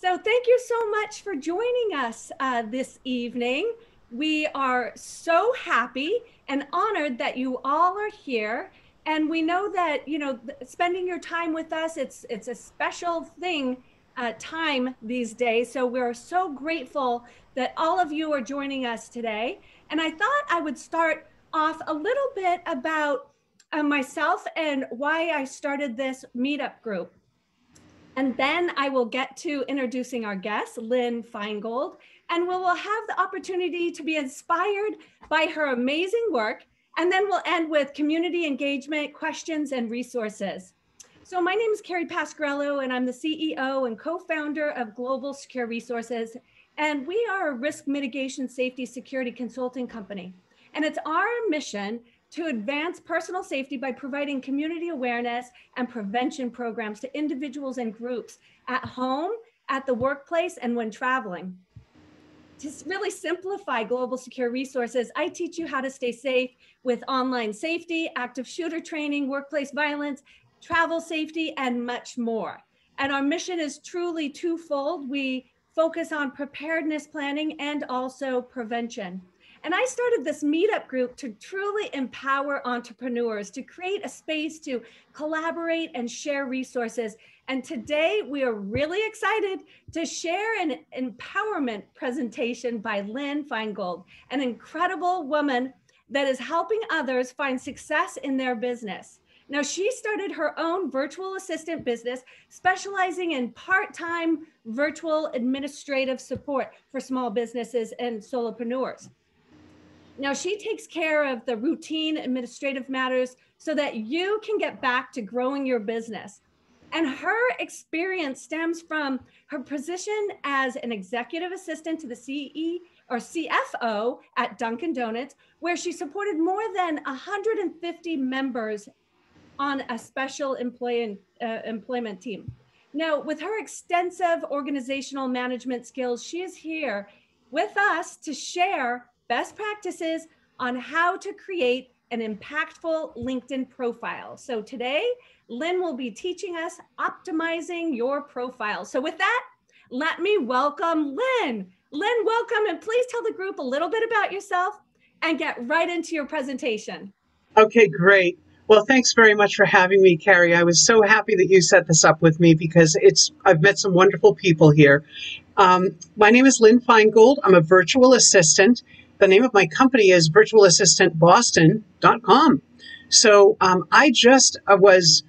So, thank you so much for joining us uh, this evening. We are so happy and honored that you all are here. And we know that, you know, spending your time with us, it's, it's a special thing, uh, time these days. So, we're so grateful that all of you are joining us today. And I thought I would start off a little bit about uh, myself and why I started this meetup group. And then I will get to introducing our guest, Lynn Feingold, and we will have the opportunity to be inspired by her amazing work. And then we'll end with community engagement, questions, and resources. So my name is Carrie Pasquarello, and I'm the CEO and co-founder of Global Secure Resources. And we are a risk mitigation safety security consulting company. And it's our mission to advance personal safety by providing community awareness and prevention programs to individuals and groups at home, at the workplace, and when traveling. To really simplify global secure resources, I teach you how to stay safe with online safety, active shooter training, workplace violence, travel safety, and much more. And our mission is truly twofold. We focus on preparedness planning and also prevention. And I started this meetup group to truly empower entrepreneurs, to create a space to collaborate and share resources. And today we are really excited to share an empowerment presentation by Lynn Feingold, an incredible woman that is helping others find success in their business. Now, she started her own virtual assistant business, specializing in part time virtual administrative support for small businesses and solopreneurs. Now she takes care of the routine administrative matters so that you can get back to growing your business. And her experience stems from her position as an executive assistant to the CE or CFO at Dunkin' Donuts, where she supported more than 150 members on a special employee, uh, employment team. Now, with her extensive organizational management skills, she is here with us to share best practices on how to create an impactful LinkedIn profile. So today, Lynn will be teaching us optimizing your profile. So with that, let me welcome Lynn. Lynn, welcome, and please tell the group a little bit about yourself and get right into your presentation. Okay, great. Well, thanks very much for having me, Carrie. I was so happy that you set this up with me because it's I've met some wonderful people here. Um, my name is Lynn Feingold. I'm a virtual assistant the name of my company is virtualassistantboston.com. So um, I just uh, was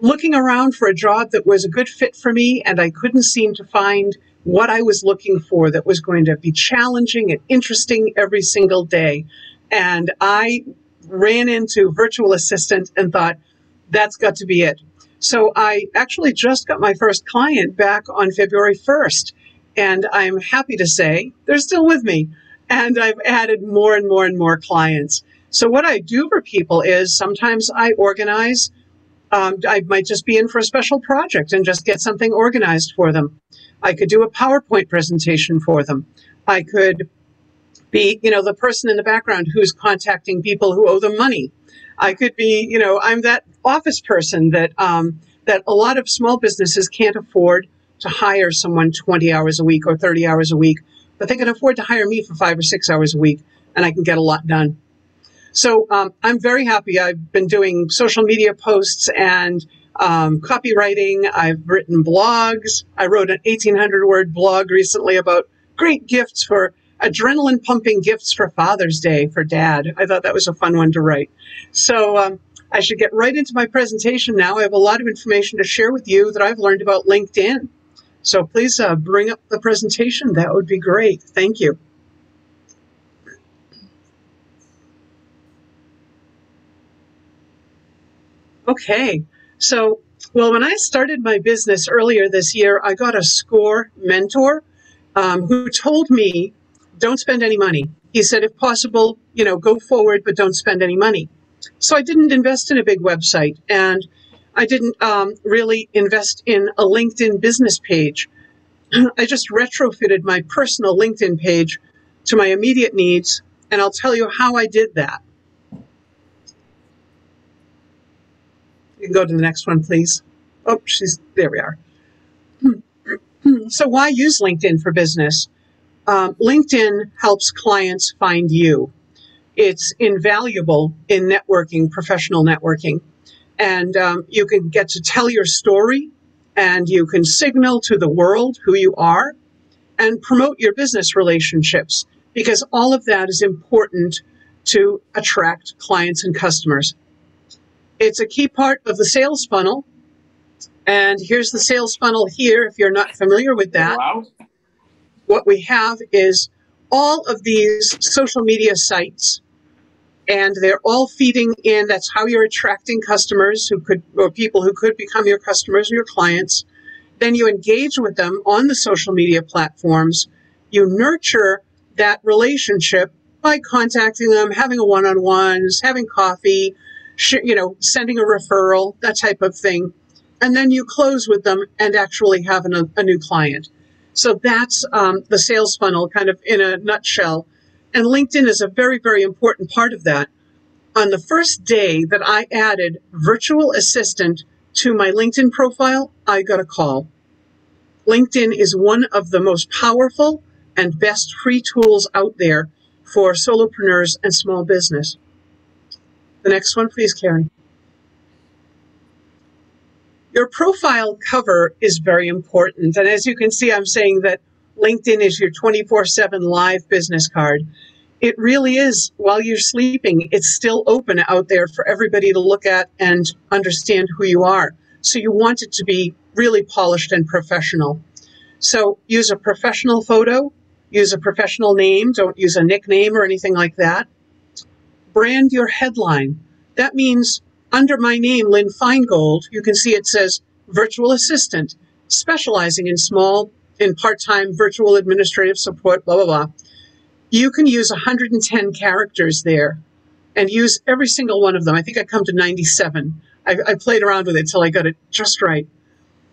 looking around for a job that was a good fit for me, and I couldn't seem to find what I was looking for that was going to be challenging and interesting every single day. And I ran into virtual assistant and thought, that's got to be it. So I actually just got my first client back on February 1st. And I'm happy to say they're still with me and I've added more and more and more clients. So what I do for people is sometimes I organize. Um, I might just be in for a special project and just get something organized for them. I could do a PowerPoint presentation for them. I could be, you know, the person in the background who's contacting people who owe them money. I could be, you know, I'm that office person that um, that a lot of small businesses can't afford to hire someone 20 hours a week or 30 hours a week but they can afford to hire me for five or six hours a week and I can get a lot done. So um, I'm very happy. I've been doing social media posts and um, copywriting. I've written blogs. I wrote an 1800 word blog recently about great gifts for adrenaline pumping gifts for Father's Day for dad. I thought that was a fun one to write. So um, I should get right into my presentation now. I have a lot of information to share with you that I've learned about LinkedIn. So please uh, bring up the presentation. That would be great. Thank you. Okay, so well, when I started my business earlier this year, I got a SCORE mentor um, who told me, don't spend any money. He said, if possible, you know, go forward, but don't spend any money. So I didn't invest in a big website. And I didn't um, really invest in a LinkedIn business page. I just retrofitted my personal LinkedIn page to my immediate needs, and I'll tell you how I did that. You can go to the next one, please. Oh, she's there. We are. so, why use LinkedIn for business? Um, LinkedIn helps clients find you. It's invaluable in networking, professional networking. And um, you can get to tell your story and you can signal to the world who you are and promote your business relationships because all of that is important to attract clients and customers. It's a key part of the sales funnel. And here's the sales funnel here if you're not familiar with that. Wow. What we have is all of these social media sites and they're all feeding in that's how you're attracting customers who could or people who could become your customers or your clients. Then you engage with them on the social media platforms. You nurture that relationship by contacting them having a one-on-ones having coffee you know sending a referral that type of thing. And then you close with them and actually have an, a, new client. So that's um, the sales funnel kind of in a nutshell and LinkedIn is a very, very important part of that. On the first day that I added virtual assistant to my LinkedIn profile, I got a call. LinkedIn is one of the most powerful and best free tools out there for solopreneurs and small business. The next one, please, Carrie. Your profile cover is very important. And as you can see, I'm saying that LinkedIn is your 24 7 live business card. It really is, while you're sleeping, it's still open out there for everybody to look at and understand who you are. So you want it to be really polished and professional. So use a professional photo, use a professional name, don't use a nickname or anything like that. Brand your headline. That means under my name, Lynn Feingold, you can see it says virtual assistant, specializing in small in part-time virtual administrative support, blah, blah, blah. You can use 110 characters there and use every single one of them. I think I come to 97. I, I played around with it till I got it just right.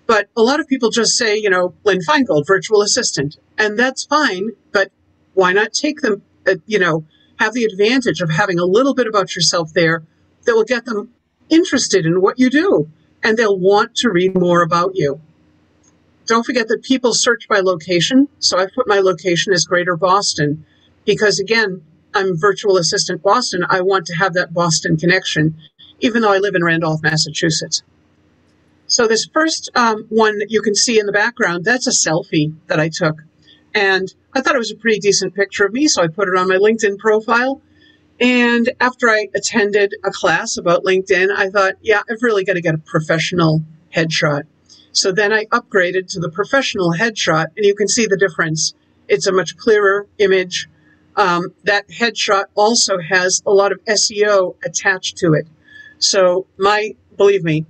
But a lot of people just say, you know, Lynn Feingold, virtual assistant, and that's fine. But why not take them, uh, you know, have the advantage of having a little bit about yourself there that will get them interested in what you do and they'll want to read more about you. Don't forget that people search by location. So I put my location as Greater Boston because, again, I'm virtual assistant Boston. I want to have that Boston connection, even though I live in Randolph, Massachusetts. So this first um, one that you can see in the background, that's a selfie that I took. And I thought it was a pretty decent picture of me, so I put it on my LinkedIn profile. And after I attended a class about LinkedIn, I thought, yeah, I've really got to get a professional headshot. So then I upgraded to the professional headshot, and you can see the difference. It's a much clearer image. Um, that headshot also has a lot of SEO attached to it. So my, believe me,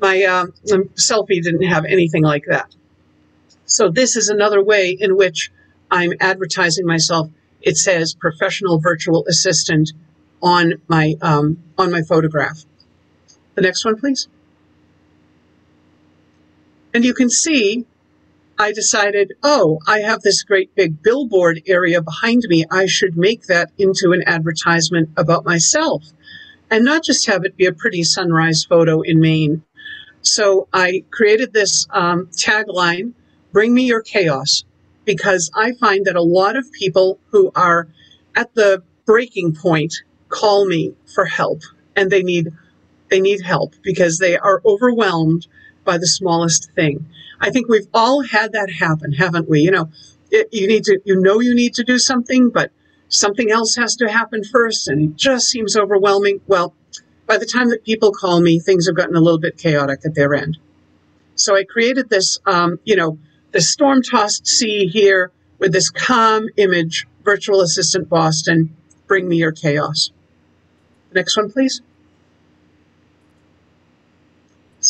my um, selfie didn't have anything like that. So this is another way in which I'm advertising myself. It says professional virtual assistant on my um, on my photograph. The next one, please. And you can see I decided, oh, I have this great big billboard area behind me. I should make that into an advertisement about myself and not just have it be a pretty sunrise photo in Maine. So I created this um, tagline Bring me your chaos, because I find that a lot of people who are at the breaking point call me for help and they need they need help because they are overwhelmed by the smallest thing. I think we've all had that happen, haven't we? You know, it, you need to, you know, you need to do something, but something else has to happen first, and it just seems overwhelming. Well, by the time that people call me, things have gotten a little bit chaotic at their end. So I created this, um, you know, the storm tossed sea here with this calm image, virtual assistant Boston, bring me your chaos. Next one, please.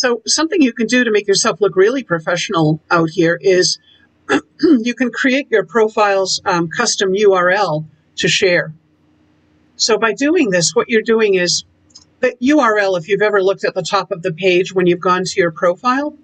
So something you can do to make yourself look really professional out here is you can create your profile's um, custom URL to share. So by doing this, what you're doing is the URL, if you've ever looked at the top of the page when you've gone to your profile,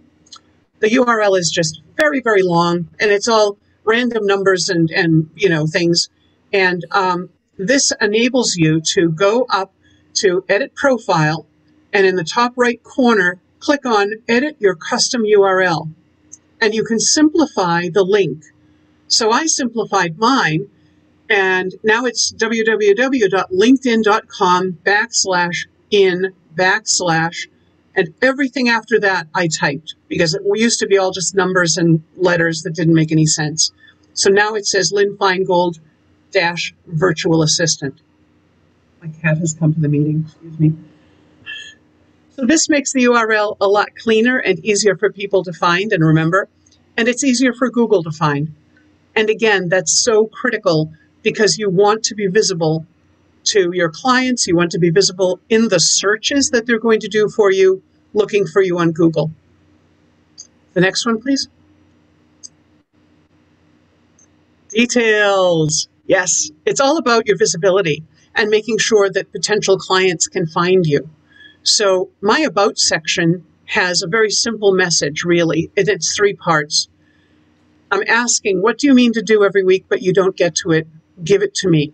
the URL is just very, very long and it's all random numbers and, and you know, things. And um, this enables you to go up to edit profile and in the top right corner, click on Edit Your Custom URL. and you can simplify the link. So I simplified mine, and now it's www.linkedin.com backslash in backslash, and everything after that I typed because it used to be all just numbers and letters that didn't make any sense. So now it says Lynn Feingold dash virtual assistant. My cat has come to the meeting, excuse me. So this makes the URL a lot cleaner and easier for people to find and remember, and it's easier for Google to find. And again, that's so critical because you want to be visible to your clients, you want to be visible in the searches that they're going to do for you, looking for you on Google. The next one, please. Details. Yes, it's all about your visibility and making sure that potential clients can find you. So, my About section has a very simple message, really, and it's three parts. I'm asking, what do you mean to do every week, but you don't get to it? Give it to me.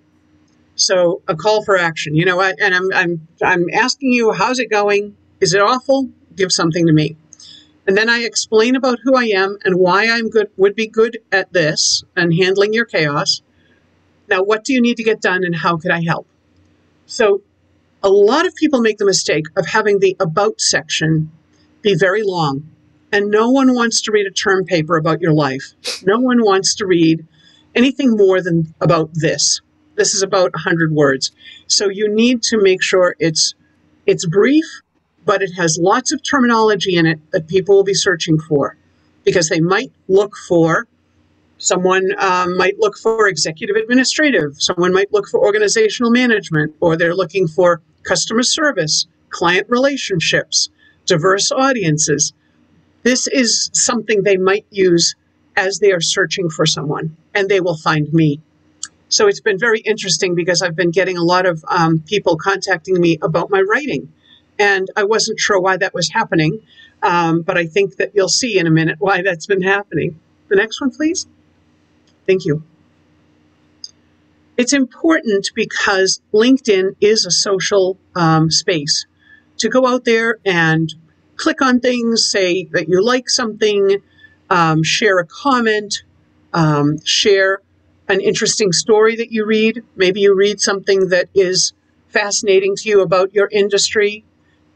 So, a call for action. You know what? And I'm, I'm, I'm asking you, how's it going? Is it awful? Give something to me. And then I explain about who I am and why I'm good, would be good at this and handling your chaos. Now, what do you need to get done and how could I help? So, a lot of people make the mistake of having the about section be very long. And no one wants to read a term paper about your life. No one wants to read anything more than about this. This is about 100 words. So you need to make sure it's it's brief, but it has lots of terminology in it that people will be searching for because they might look for Someone um, might look for executive administrative. Someone might look for organizational management, or they're looking for customer service, client relationships, diverse audiences. This is something they might use as they are searching for someone, and they will find me. So it's been very interesting because I've been getting a lot of um, people contacting me about my writing. And I wasn't sure why that was happening, um, but I think that you'll see in a minute why that's been happening. The next one, please. Thank you. It's important because LinkedIn is a social um, space to go out there and click on things, say that you like something, um, share a comment, um, share an interesting story that you read. Maybe you read something that is fascinating to you about your industry,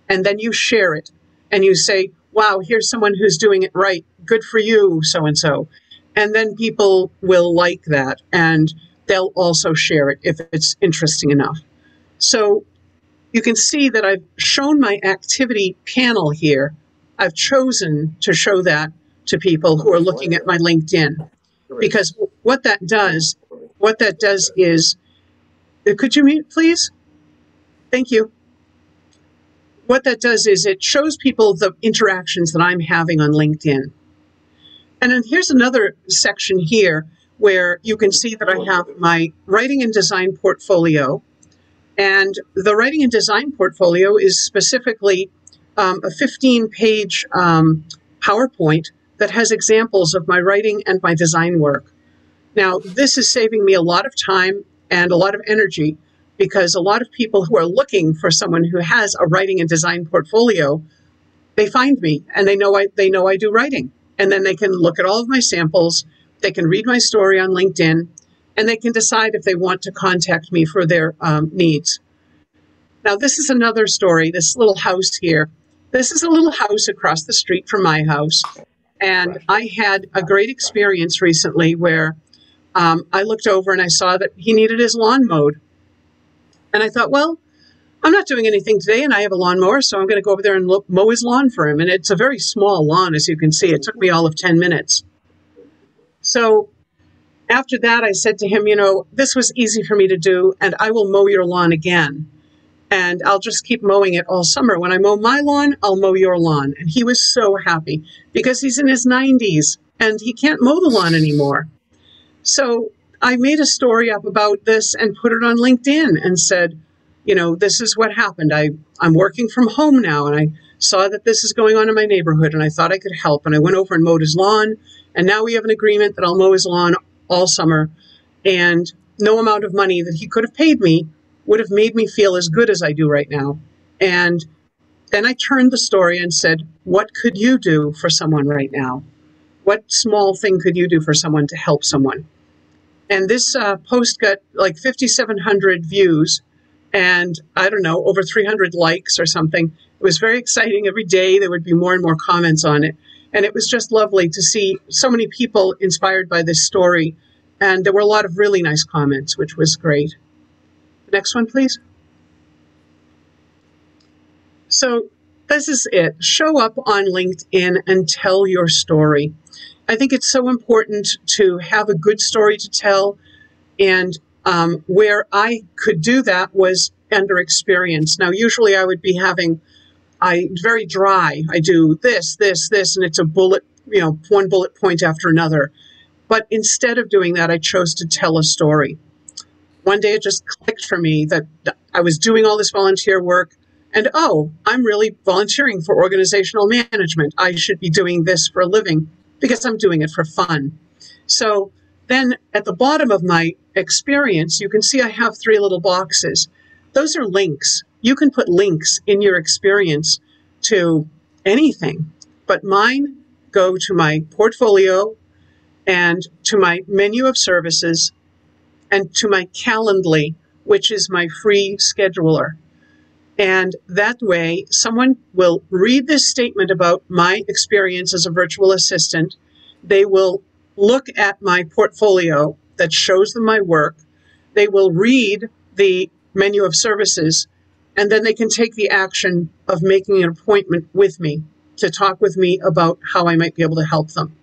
and then you share it and you say, Wow, here's someone who's doing it right. Good for you, so and so and then people will like that and they'll also share it if it's interesting enough. So you can see that I've shown my activity panel here. I've chosen to show that to people who are looking at my LinkedIn because what that does, what that does is, uh, could you mute please? Thank you. What that does is it shows people the interactions that I'm having on LinkedIn. And then here's another section here where you can see that I have my writing and design portfolio. And the writing and design portfolio is specifically um, a 15 page um, PowerPoint that has examples of my writing and my design work. Now, this is saving me a lot of time and a lot of energy because a lot of people who are looking for someone who has a writing and design portfolio, they find me and they know I, they know I do writing and then they can look at all of my samples, they can read my story on LinkedIn, and they can decide if they want to contact me for their um, needs. Now, this is another story, this little house here. This is a little house across the street from my house. And I had a great experience recently where um, I looked over and I saw that he needed his lawn mowed. And I thought, well, I'm not doing anything today and I have a lawnmower, so I'm going to go over there and look, mow his lawn for him. And it's a very small lawn, as you can see. It took me all of 10 minutes. So after that, I said to him, You know, this was easy for me to do, and I will mow your lawn again. And I'll just keep mowing it all summer. When I mow my lawn, I'll mow your lawn. And he was so happy because he's in his 90s and he can't mow the lawn anymore. So I made a story up about this and put it on LinkedIn and said, you know, this is what happened. I, I'm working from home now and I saw that this is going on in my neighborhood and I thought I could help. And I went over and mowed his lawn. And now we have an agreement that I'll mow his lawn all summer. And no amount of money that he could have paid me would have made me feel as good as I do right now. And then I turned the story and said, What could you do for someone right now? What small thing could you do for someone to help someone? And this uh, post got like 5,700 views and I don't know, over 300 likes or something. It was very exciting. Every day there would be more and more comments on it. And it was just lovely to see so many people inspired by this story. And there were a lot of really nice comments, which was great. Next one, please. So this is it. Show up on LinkedIn and tell your story. I think it's so important to have a good story to tell. And um, where I could do that was under experience. Now, usually I would be having, I very dry. I do this, this, this, and it's a bullet, you know, one bullet point after another. But instead of doing that, I chose to tell a story. One day it just clicked for me that I was doing all this volunteer work and oh, I'm really volunteering for organizational management. I should be doing this for a living because I'm doing it for fun. So then at the bottom of my experience, you can see I have three little boxes. Those are links. You can put links in your experience to anything, but mine go to my portfolio and to my menu of services and to my Calendly, which is my free scheduler. And that way, someone will read this statement about my experience as a virtual assistant. They will look at my portfolio that shows them my work. They will read the menu of services, and then they can take the action of making an appointment with me to talk with me about how I might be able to help them.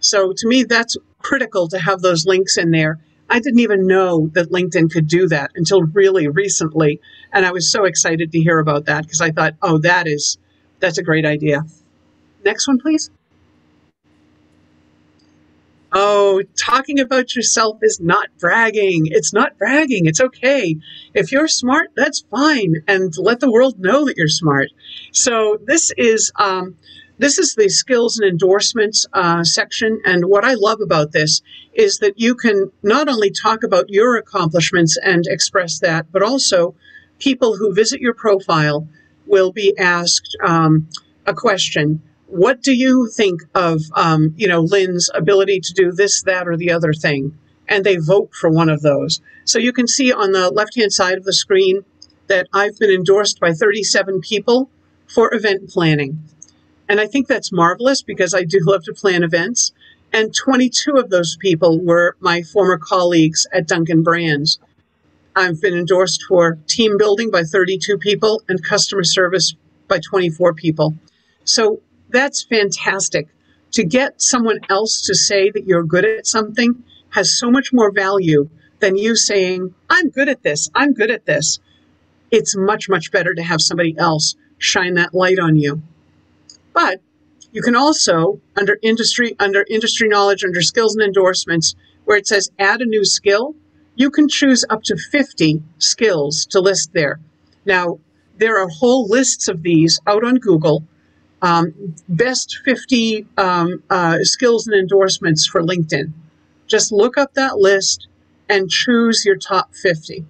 So to me, that's critical to have those links in there I didn't even know that LinkedIn could do that until really recently. And I was so excited to hear about that because I thought, oh, that is, that's a great idea. Next one, please. Oh, talking about yourself is not bragging. It's not bragging. It's okay. If you're smart, that's fine. And let the world know that you're smart. So this is, um, this is the skills and endorsements uh, section. And what I love about this is that you can not only talk about your accomplishments and express that, but also people who visit your profile will be asked um, a question. What do you think of, um, you know, Lynn's ability to do this, that, or the other thing? And they vote for one of those. So you can see on the left-hand side of the screen that I've been endorsed by 37 people for event planning. And I think that's marvelous because I do love to plan events. And 22 of those people were my former colleagues at Dunkin' Brands. I've been endorsed for team building by 32 people and customer service by 24 people. So that's fantastic. To get someone else to say that you're good at something has so much more value than you saying, I'm good at this, I'm good at this. It's much, much better to have somebody else shine that light on you. But you can also, under industry, under industry knowledge, under skills and endorsements, where it says add a new skill, you can choose up to 50 skills to list there. Now, there are whole lists of these out on Google. Um, best 50 um, uh, skills and endorsements for LinkedIn. Just look up that list and choose your top 50.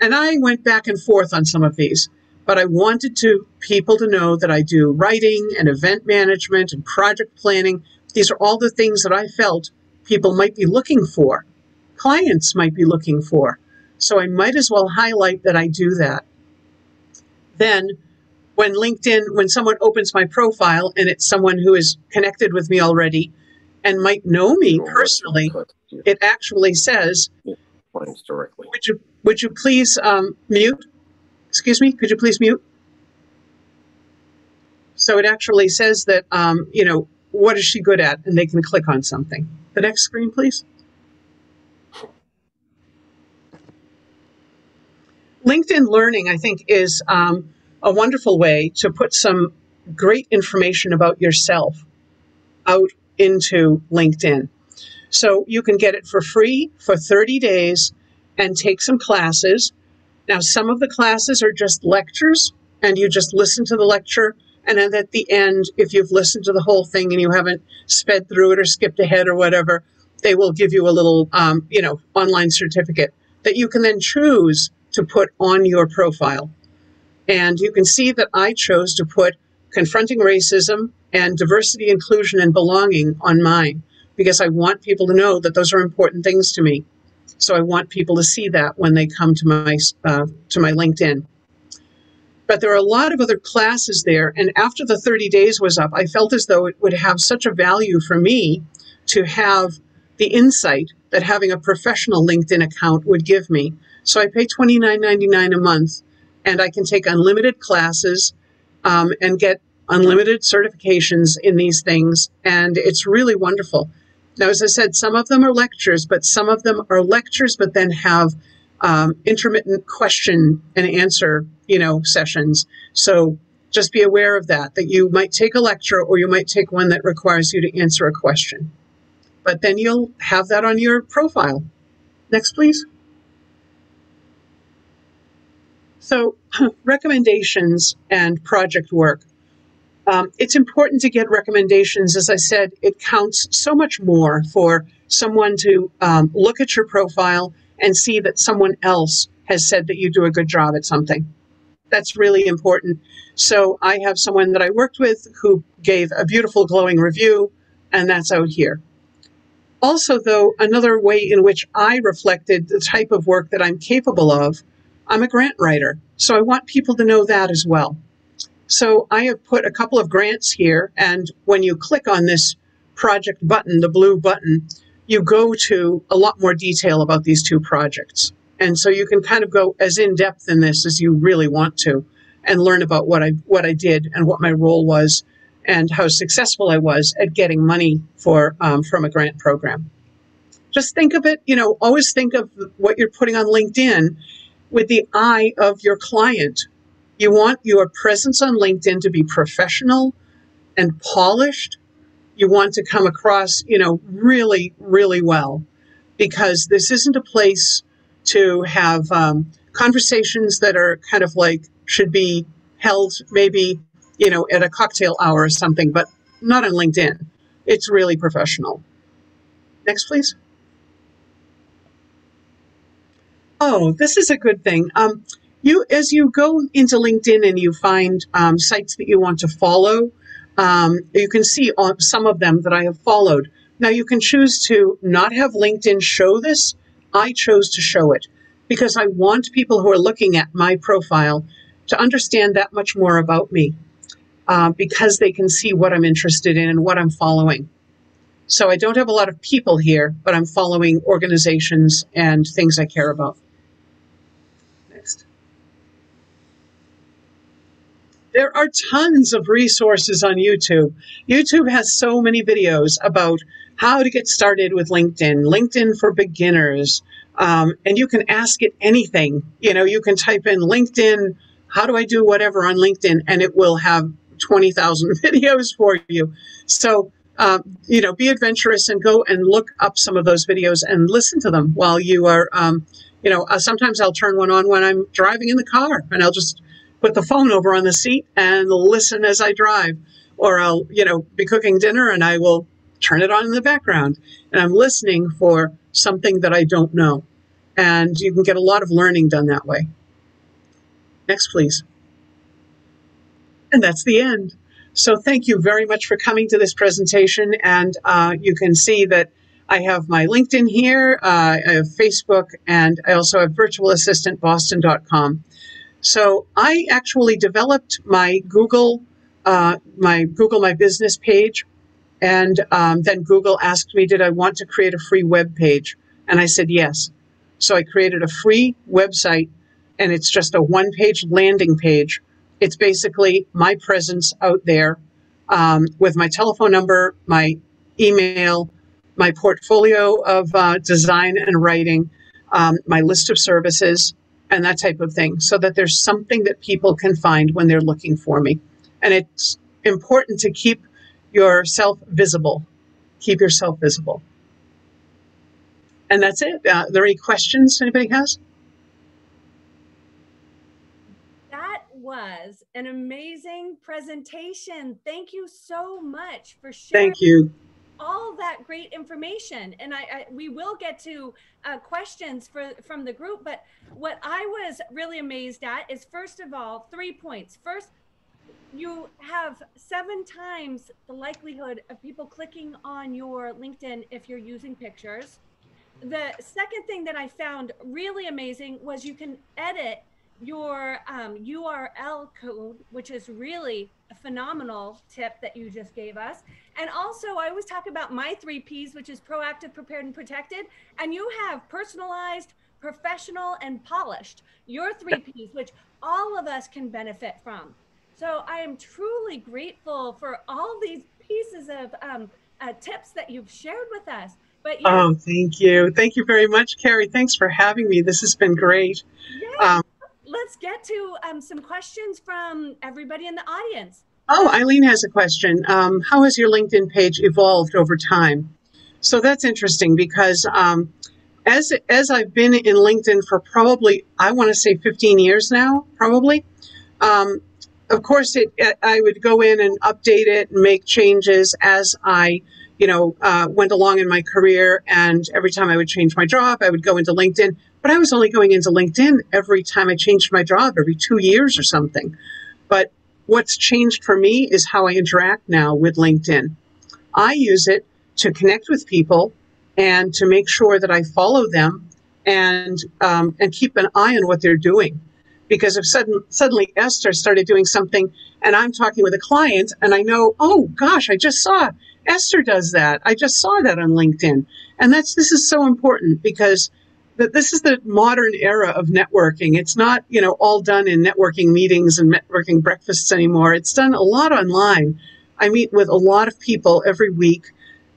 And I went back and forth on some of these but I wanted to people to know that I do writing and event management and project planning. These are all the things that I felt people might be looking for, clients might be looking for. So I might as well highlight that I do that. Then when LinkedIn, when someone opens my profile and it's someone who is connected with me already and might know me personally, it actually says, directly. Would you would you please um, mute? Excuse me, could you please mute? So it actually says that, um, you know, what is she good at? And they can click on something. The next screen, please. LinkedIn Learning, I think, is um, a wonderful way to put some great information about yourself out into LinkedIn. So you can get it for free for 30 days and take some classes. Now, some of the classes are just lectures, and you just listen to the lecture. And then at the end, if you've listened to the whole thing and you haven't sped through it or skipped ahead or whatever, they will give you a little, um, you know, online certificate that you can then choose to put on your profile. And you can see that I chose to put confronting racism and diversity, inclusion, and belonging on mine because I want people to know that those are important things to me. So I want people to see that when they come to my uh, to my LinkedIn. But there are a lot of other classes there, and after the 30 days was up, I felt as though it would have such a value for me to have the insight that having a professional LinkedIn account would give me. So I pay $29.99 a month, and I can take unlimited classes um, and get unlimited certifications in these things, and it's really wonderful. Now, as I said, some of them are lectures, but some of them are lectures, but then have um, intermittent question and answer, you know, sessions. So just be aware of that, that you might take a lecture or you might take one that requires you to answer a question. But then you'll have that on your profile. Next, please. So recommendations and project work. Um, it's important to get recommendations. As I said, it counts so much more for someone to um, look at your profile and see that someone else has said that you do a good job at something. That's really important. So I have someone that I worked with who gave a beautiful glowing review, and that's out here. Also, though, another way in which I reflected the type of work that I'm capable of, I'm a grant writer. So I want people to know that as well. So I have put a couple of grants here, and when you click on this project button, the blue button, you go to a lot more detail about these two projects. And so you can kind of go as in depth in this as you really want to and learn about what I what I did and what my role was and how successful I was at getting money for um, from a grant program. Just think of it, you know, always think of what you're putting on LinkedIn with the eye of your client you want your presence on LinkedIn to be professional and polished. You want to come across, you know, really, really well because this isn't a place to have um, conversations that are kind of like should be held maybe, you know, at a cocktail hour or something, but not on LinkedIn. It's really professional. Next, please. Oh, this is a good thing. Um, you as you go into LinkedIn and you find um, sites that you want to follow, um, you can see some of them that I have followed. Now you can choose to not have LinkedIn show this. I chose to show it because I want people who are looking at my profile to understand that much more about me uh, because they can see what I'm interested in and what I'm following. So I don't have a lot of people here, but I'm following organizations and things I care about. There are tons of resources on YouTube. YouTube has so many videos about how to get started with LinkedIn, LinkedIn for beginners. Um, and you can ask it anything. You know, you can type in LinkedIn, how do I do whatever on LinkedIn, and it will have 20,000 videos for you. So, um, you know, be adventurous and go and look up some of those videos and listen to them while you are, um, you know, uh, sometimes I'll turn one on when I'm driving in the car and I'll just put the phone over on the seat and listen as I drive. Or I'll, you know, be cooking dinner and I will turn it on in the background and I'm listening for something that I don't know. And you can get a lot of learning done that way. Next, please. And that's the end. So thank you very much for coming to this presentation. And uh, you can see that I have my LinkedIn here, uh, I have Facebook, and I also have virtualassistantboston.com. So I actually developed my Google, uh, my Google My Business page, and um, then Google asked me, did I want to create a free web page? And I said yes. So I created a free website, and it's just a one-page landing page. It's basically my presence out there um, with my telephone number, my email, my portfolio of uh, design and writing, um, my list of services, and that type of thing, so that there's something that people can find when they're looking for me. And it's important to keep yourself visible. Keep yourself visible. And that's it. Uh, are there any questions anybody has? That was an amazing presentation. Thank you so much for sharing. Thank you all that great information and I, I we will get to uh, questions for from the group but what i was really amazed at is first of all three points first you have seven times the likelihood of people clicking on your LinkedIn if you're using pictures. The second thing that I found really amazing was you can edit your um, URL code, which is really a phenomenal tip that you just gave us. And also, I always talk about my three P's, which is proactive, prepared, and protected. And you have personalized, professional, and polished. Your three P's, which all of us can benefit from. So I am truly grateful for all these pieces of um, uh, tips that you've shared with us. But. Oh, thank you. Thank you very much, Carrie. Thanks for having me. This has been great. Yeah. Um, Let's get to um, some questions from everybody in the audience. Oh, Eileen has a question. Um, how has your LinkedIn page evolved over time? So that's interesting because um, as as I've been in LinkedIn for probably I want to say 15 years now, probably. Um, of course, it, I would go in and update it and make changes as I, you know, uh, went along in my career. And every time I would change my job, I would go into LinkedIn. But I was only going into LinkedIn every time I changed my job, every two years or something. But what's changed for me is how I interact now with LinkedIn. I use it to connect with people and to make sure that I follow them and um, and keep an eye on what they're doing. Because if sudden, suddenly Esther started doing something and I'm talking with a client and I know, oh gosh, I just saw Esther does that. I just saw that on LinkedIn. And that's this is so important because that this is the modern era of networking. It's not, you know, all done in networking meetings and networking breakfasts anymore. It's done a lot online. I meet with a lot of people every week,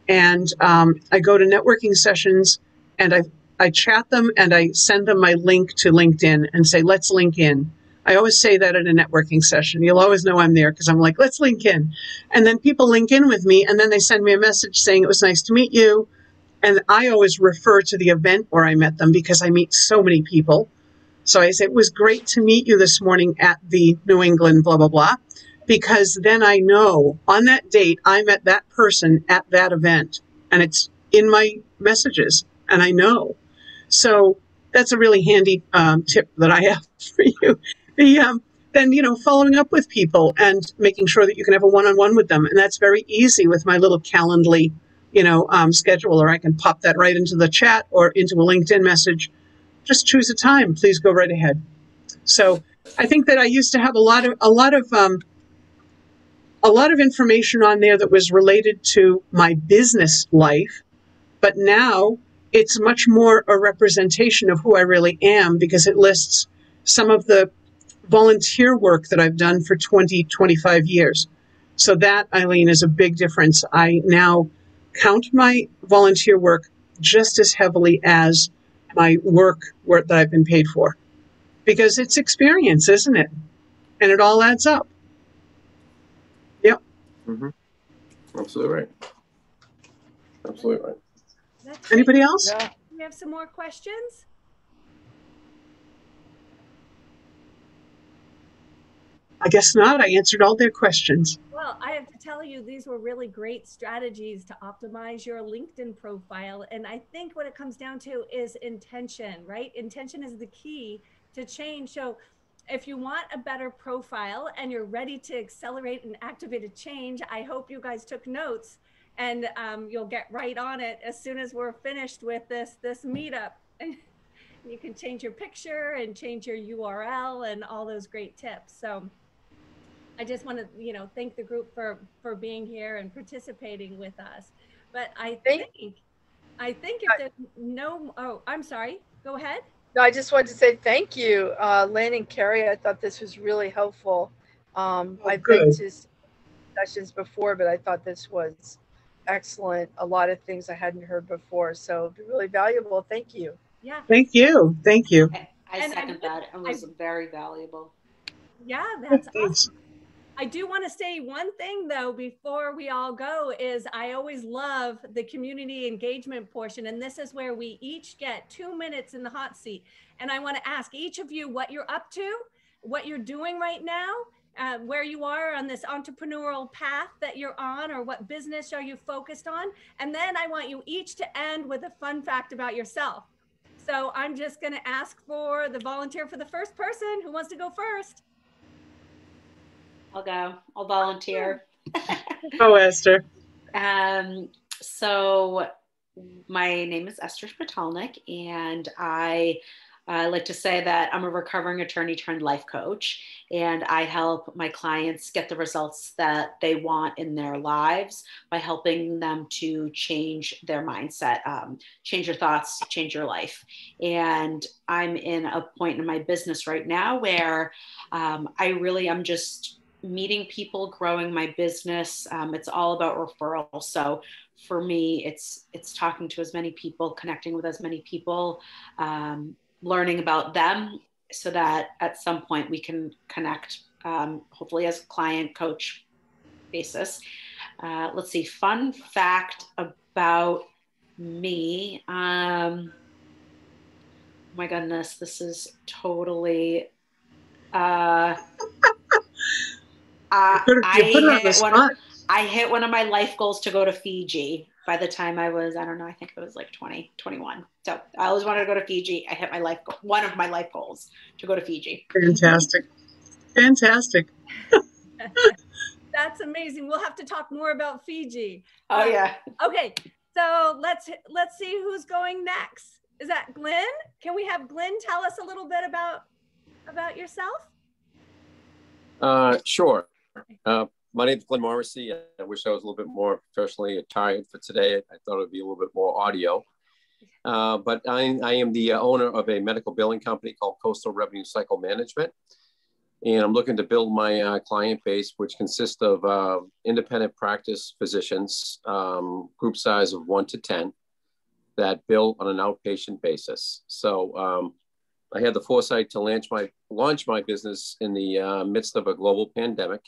and um, I go to networking sessions and I I chat them and I send them my link to LinkedIn and say, let's link in. I always say that at a networking session. You'll always know I'm there because I'm like, let's link in. And then people link in with me and then they send me a message saying, it was nice to meet you. And I always refer to the event where I met them because I meet so many people. So I say, it was great to meet you this morning at the New England, blah, blah, blah. Because then I know on that date, I met that person at that event and it's in my messages and I know. So that's a really handy um, tip that I have for you. The, um, then, you know, following up with people and making sure that you can have a one on one with them. And that's very easy with my little Calendly you know, um, schedule, or I can pop that right into the chat or into a LinkedIn message. Just choose a time. Please go right ahead. So I think that I used to have a lot of a lot of um, a lot of information on there that was related to my business life, but now it's much more a representation of who I really am because it lists some of the volunteer work that I've done for 20, 25 years. So that, Eileen, is a big difference. I now count my volunteer work just as heavily as my work, work that I've been paid for because it's experience, isn't it? And it all adds up. Yep. Mm-hmm. Absolutely right. Absolutely right. Anybody else? Yeah. We have some more questions. I guess not. I answered all their questions. Well, I have to tell you, these were really great strategies to optimize your LinkedIn profile. And I think what it comes down to is intention, right? Intention is the key to change. So if you want a better profile and you're ready to accelerate and activate a change, I hope you guys took notes and um, you'll get right on it as soon as we're finished with this this meetup. you can change your picture and change your URL and all those great tips. So I just want to, you know, thank the group for for being here and participating with us. But I think, I think if there's no, oh, I'm sorry. Go ahead. No, I just wanted to say thank you, uh, Lynn and Carrie. I thought this was really helpful. Um, oh, I've been to sessions before, but I thought this was excellent. A lot of things I hadn't heard before, so really valuable. Thank you. Yeah. Thank you. Thank you. I, I and second that. It was I, very valuable. Yeah, that's awesome. I do want to say one thing though before we all go is I always love the community engagement portion and this is where we each get 2 minutes in the hot seat and I want to ask each of you what you're up to, what you're doing right now, uh, where you are on this entrepreneurial path that you're on or what business are you focused on and then I want you each to end with a fun fact about yourself. So I'm just going to ask for the volunteer for the first person who wants to go first. I'll go. I'll volunteer. oh, Esther. Um, so my name is Esther Spitalnik, and I I like to say that I'm a recovering attorney turned life coach, and I help my clients get the results that they want in their lives by helping them to change their mindset, um, change your thoughts, change your life. And I'm in a point in my business right now where um, I really am just meeting people, growing my business. Um, it's all about referrals. So for me, it's it's talking to as many people, connecting with as many people. Um, learning about them so that at some point we can connect, um, hopefully as client coach basis. Uh, let's see, fun fact about me. Um, oh my goodness, this is totally. Uh, uh, I, hit one of, I hit one of my life goals to go to Fiji by the time I was, I don't know, I think it was like 20, 21. So I always wanted to go to Fiji. I hit my life, goal, one of my life goals to go to Fiji. Fantastic. Fantastic. That's amazing. We'll have to talk more about Fiji. Oh yeah. Okay. So let's, let's see who's going next. Is that Glenn? Can we have Glenn tell us a little bit about, about yourself? Uh, sure. Uh, my name is Glenn Morrissey. I wish I was a little bit more professionally attired for today. I thought it would be a little bit more audio. Uh, but I, I, am the uh, owner of a medical billing company called Coastal Revenue Cycle Management. And I'm looking to build my uh, client base, which consists of uh, independent practice physicians, um, group size of one to 10, that bill on an outpatient basis. So um, I had the foresight to launch my, launch my business in the uh, midst of a global pandemic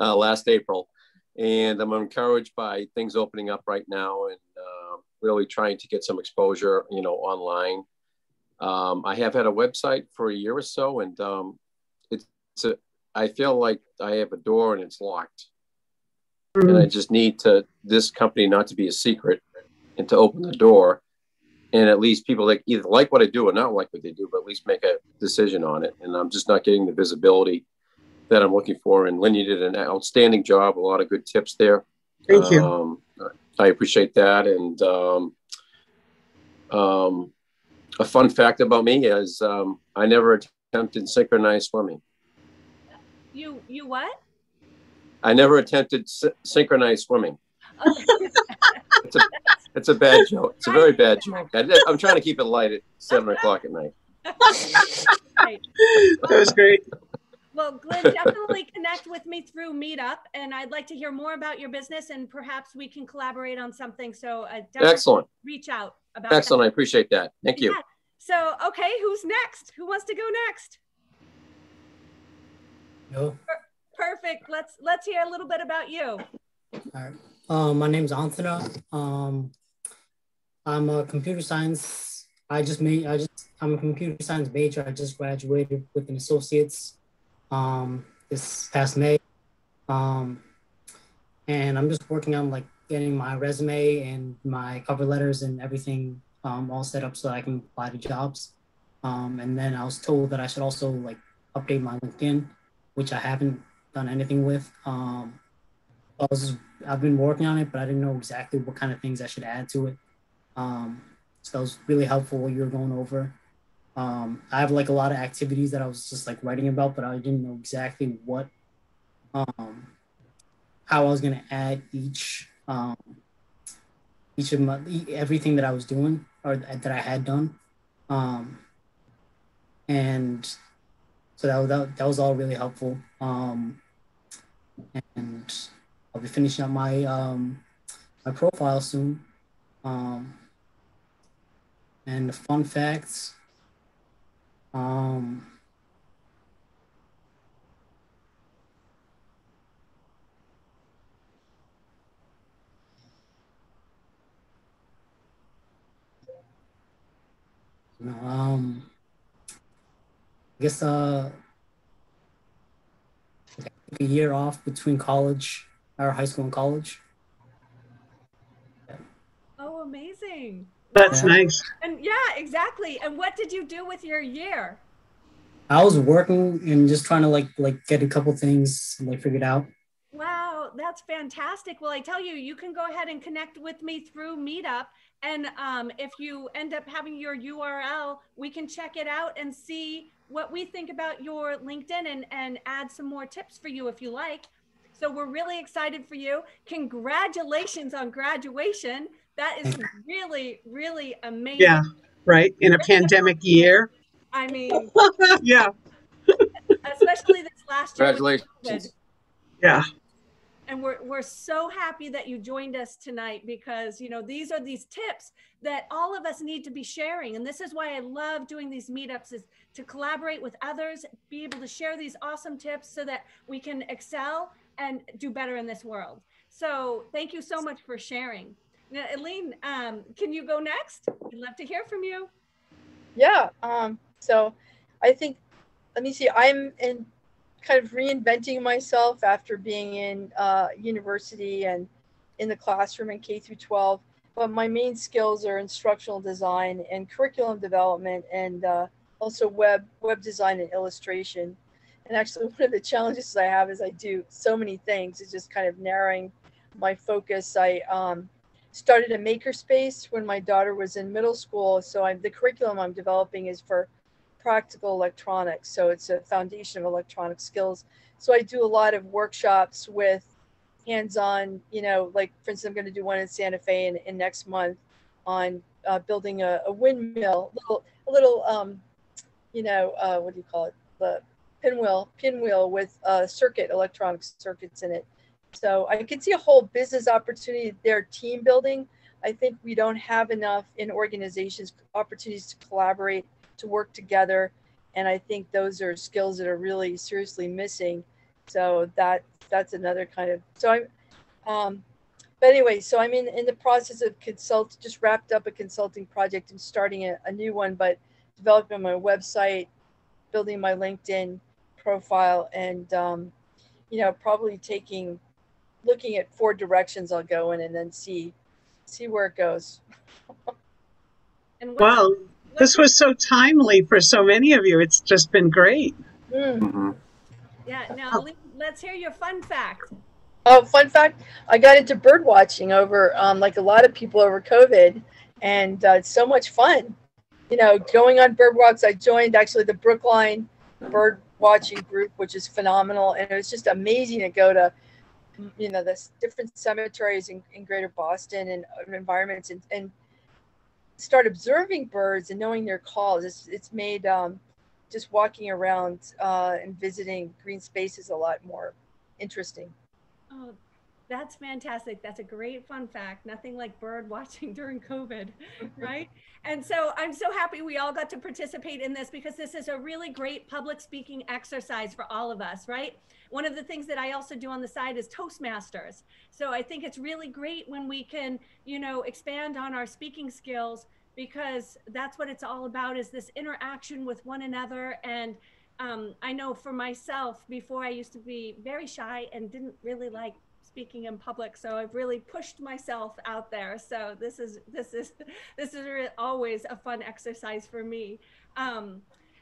uh, last April. And I'm encouraged by things opening up right now and uh, really trying to get some exposure, you know, online. Um, I have had a website for a year or so, and um, it's a, I feel like I have a door and it's locked. Mm-hmm. And I just need to this company not to be a secret and to open the door and at least people like either like what I do or not like what they do, but at least make a decision on it. And I'm just not getting the visibility that I'm looking for. And Lynn, you did an outstanding job. A lot of good tips there. Thank you. Um, I appreciate that. And um, um, a fun fact about me is um, I never attempted synchronized swimming. You you what? I never attempted sy- synchronized swimming. it's, a, it's a bad joke. It's a very bad joke. I, am trying to keep it light at seven o'clock at night. that was great. Well, Glenn, definitely connect with me through Meetup, and I'd like to hear more about your business, and perhaps we can collaborate on something. So, uh, excellent. Reach out about. Excellent. That. I appreciate that. Thank you. Yeah. So, okay, who's next? Who wants to go next? No. Perfect. Let's let's hear a little bit about you. All right. Um, my name's Anthony. Um, I'm a computer science. I just made. I just. I'm a computer science major. I just graduated with an associate's um, this past May. Um, and I'm just working on like getting my resume and my cover letters and everything um, all set up so I can apply to jobs. Um, and then I was told that I should also like update my LinkedIn, which I haven't done anything with. Um, I was I've been working on it, but I didn't know exactly what kind of things I should add to it. Um, so that was really helpful what you were going over. Um, I have like a lot of activities that I was just like writing about, but I didn't know exactly what, um, how I was gonna add each, um, each of my everything that I was doing or that I had done, um, and so that that, that was all really helpful. Um, and I'll be finishing up my um, my profile soon. Um, and the fun facts um, um, I guess uh, a year off between college or high school and college. Oh, amazing. That's yeah. nice. And yeah, exactly. And what did you do with your year? I was working and just trying to like like get a couple things like figured out. Wow, that's fantastic. Well, I tell you, you can go ahead and connect with me through Meetup. And um, if you end up having your URL, we can check it out and see what we think about your LinkedIn and, and add some more tips for you if you like. So we're really excited for you. Congratulations on graduation. That is really, really amazing. Yeah, right. In a pandemic year. I mean, yeah. Especially this last year. Congratulations. Yeah. And we're, we're so happy that you joined us tonight because, you know, these are these tips that all of us need to be sharing. And this is why I love doing these meetups is to collaborate with others, be able to share these awesome tips so that we can excel and do better in this world. So thank you so much for sharing. Now, um, can you go next? We'd love to hear from you. Yeah. Um, so I think, let me see, I'm in kind of reinventing myself after being in uh, university and in the classroom in K through 12. But my main skills are instructional design and curriculum development and uh, also web web design and illustration. And actually, one of the challenges I have is I do so many things. It's just kind of narrowing my focus. I um, started a makerspace when my daughter was in middle school. So I'm the curriculum I'm developing is for practical electronics. So it's a foundation of electronic skills. So I do a lot of workshops with hands-on, you know, like for instance, I'm going to do one in Santa Fe in, in next month on uh, building a, a, windmill, little, a little, um, you know, uh, what do you call it? The pinwheel, pinwheel with uh, circuit, electronic circuits in it. So I can see a whole business opportunity there, team building. I think we don't have enough in organizations opportunities to collaborate to work together. And I think those are skills that are really seriously missing. So that that's another kind of so I'm um, but anyway, so I'm in, in the process of consult just wrapped up a consulting project and starting a, a new one, but developing my website, building my LinkedIn profile, and um, you know, probably taking looking at four directions I'll go in and then see see where it goes. and well, this was so timely for so many of you. It's just been great. Mm. Mm-hmm. Yeah. Now let's hear your fun fact. Oh, fun fact! I got into bird watching over, um, like a lot of people over COVID, and uh, it's so much fun. You know, going on bird walks. I joined actually the Brookline bird watching group, which is phenomenal, and it was just amazing to go to, you know, the different cemeteries in, in Greater Boston and environments, and, and start observing birds and knowing their calls. It's, it's made um, just walking around uh, and visiting green spaces a lot more interesting. Oh, that's fantastic. That's a great fun fact. Nothing like bird watching during COVID, right? and so I'm so happy we all got to participate in this because this is a really great public speaking exercise for all of us, right? One of the things that I also do on the side is Toastmasters. So I think it's really great when we can, you know, expand on our speaking skills because that's what it's all about is this interaction with one another. And um, I know for myself, before I used to be very shy and didn't really like speaking in public so i've really pushed myself out there so this is this is this is always a fun exercise for me um,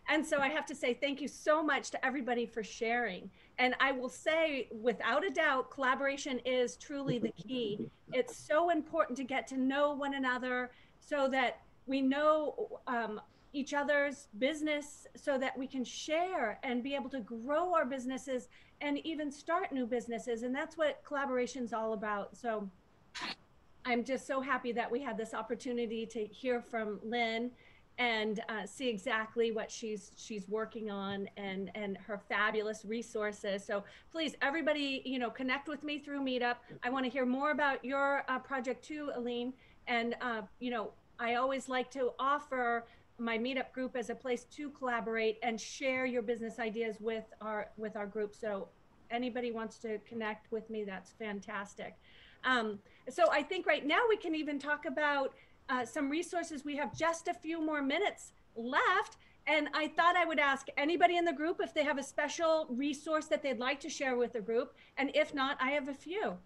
and so I have to say thank you so much to everybody for sharing. And I will say, without a doubt, collaboration is truly the key. It's so important to get to know one another so that we know um, each other's business so that we can share and be able to grow our businesses and even start new businesses. And that's what collaboration is all about. So I'm just so happy that we had this opportunity to hear from Lynn and uh, see exactly what she's she's working on and and her fabulous resources so please everybody you know connect with me through meetup i want to hear more about your uh, project too aline and uh, you know i always like to offer my meetup group as a place to collaborate and share your business ideas with our with our group so anybody wants to connect with me that's fantastic um, so i think right now we can even talk about uh, some resources. We have just a few more minutes left. And I thought I would ask anybody in the group if they have a special resource that they'd like to share with the group. And if not, I have a few.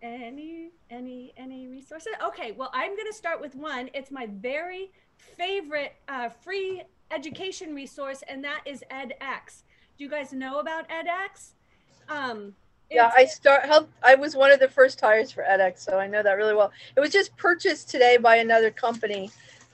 Any, any, any resources? Okay, well, I'm going to start with one. It's my very favorite uh, free education resource, and that is edX. Do you guys know about edX? Um, yeah, I start help. I was one of the first hires for edX, so I know that really well. It was just purchased today by another company,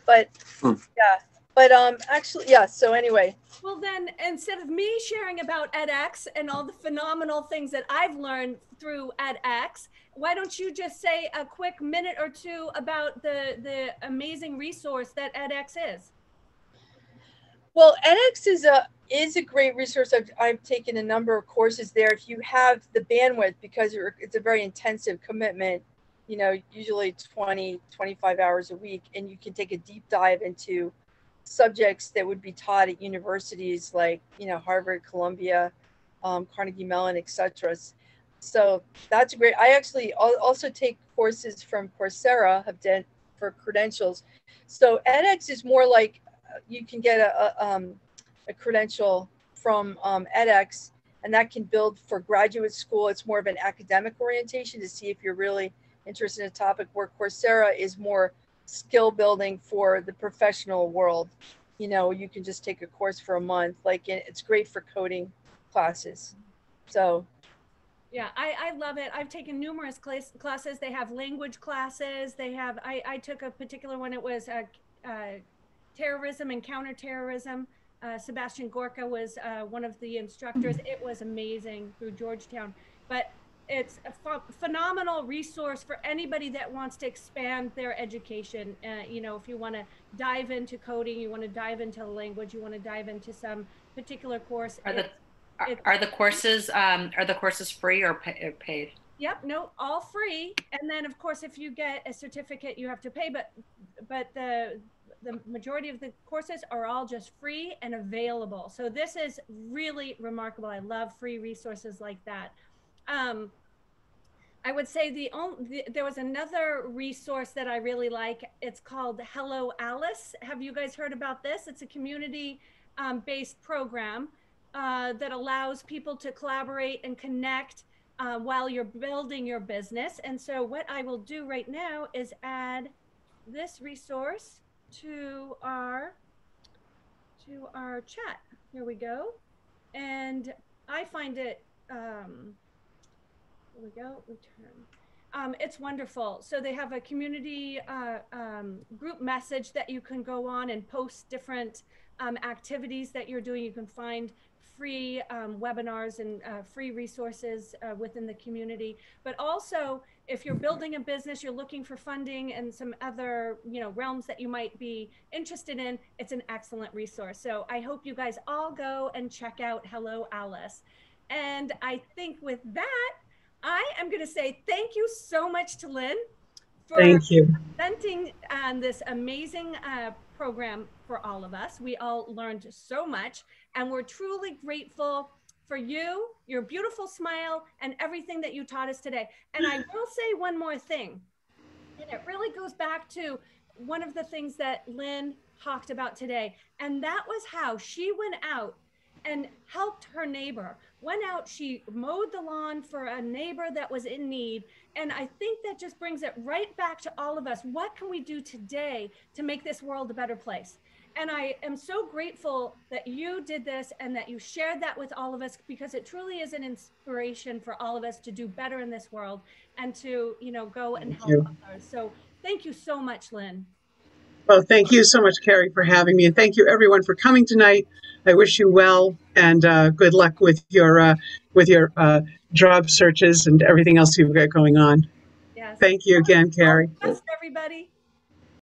but hmm. yeah, but um, actually, yeah. So anyway. Well, then instead of me sharing about edX and all the phenomenal things that I've learned through edX, why don't you just say a quick minute or two about the the amazing resource that edX is? Well, edX is a is a great resource. I've, I've taken a number of courses there. If you have the bandwidth, because it's a very intensive commitment, you know, usually 20, 25 hours a week, and you can take a deep dive into subjects that would be taught at universities like, you know, Harvard, Columbia, um, Carnegie Mellon, etc. So that's great. I actually also take courses from Coursera, have done for credentials. So edX is more like you can get a, a, um, a credential from um, edX, and that can build for graduate school. It's more of an academic orientation to see if you're really interested in a topic. Where Coursera is more skill building for the professional world. You know, you can just take a course for a month. Like it's great for coding classes. So yeah, I, I love it. I've taken numerous class, classes. They have language classes. They have, I, I took a particular one. It was uh, uh, terrorism and counterterrorism. Uh, Sebastian Gorka was uh, one of the instructors. It was amazing through Georgetown. But it's a ph- phenomenal resource for anybody that wants to expand their education. Uh, you know, if you want to dive into coding, you want to dive into language, you want to dive into some particular course. Are the are, are the courses um, are the courses free or pay, paid? Yep, no, all free. And then, of course, if you get a certificate, you have to pay. But but the the majority of the courses are all just free and available. So this is really remarkable. I love free resources like that. Um, I would say the only there was another resource that I really like. It's called Hello Alice. Have you guys heard about this? It's a community um, based program uh, that allows people to collaborate and connect uh, while you're building your business. And so what I will do right now is add this resource to our to our chat. Here we go. And I find it um here we go, return. Um, it's wonderful. So they have a community uh, um, group message that you can go on and post different um, activities that you're doing. You can find free um, webinars and uh, free resources uh, within the community. But also, if you're building a business, you're looking for funding and some other you know realms that you might be interested in, it's an excellent resource. So I hope you guys all go and check out Hello Alice. And I think with that, I am going to say thank you so much to Lynn thank you. presenting um, this amazing uh, program for all of us. We all learned so much, and we're truly grateful for you, your beautiful smile, and everything that you taught us today. And I will say one more thing, and it really goes back to one of the things that Lynn talked about today, and that was how she went out and helped her neighbor. Went out, she mowed the lawn for a neighbor that was in need. And I think that just brings it right back to all of us. What can we do today to make this world a better place? And I am so grateful that you did this and that you shared that with all of us because it truly is an inspiration for all of us to do better in this world and to, you know, go and help others. So thank you so much, Lynn. Well, thank you so much, Carrie, for having me. And thank you everyone for coming tonight. I wish you well and uh, good luck with your uh, with your uh, job searches and everything else you've got going on. Yes. Thank you again, Carrie. Best, everybody.